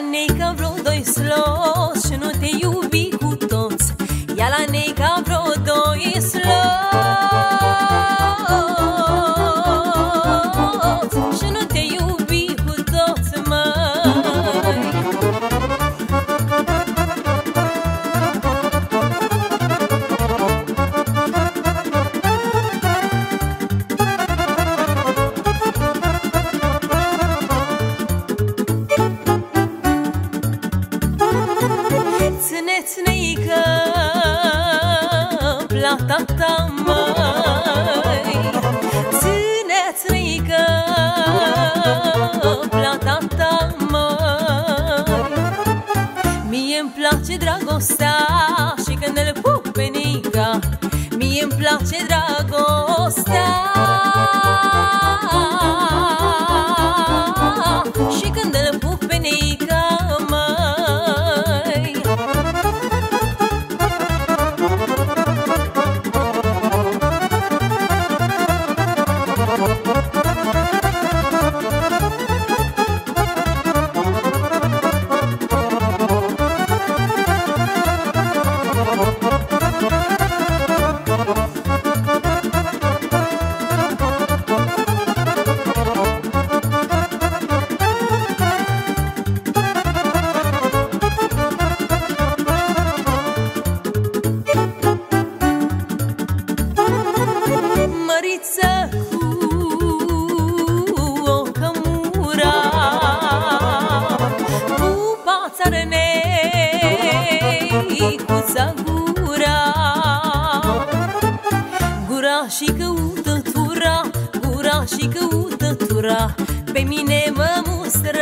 La neica vreo doi sloți Și nu te iubi cu toți. Ia la neica vreo doi sloți Ține-ți neică plata ta, măi Ține-ți neică plata ta, măi Mie-mi place dragostea și când îl pup pe nica Mie-mi place dragostea neicuța gura Gura și căutătura, gura și căutătura Pe mine mă mustră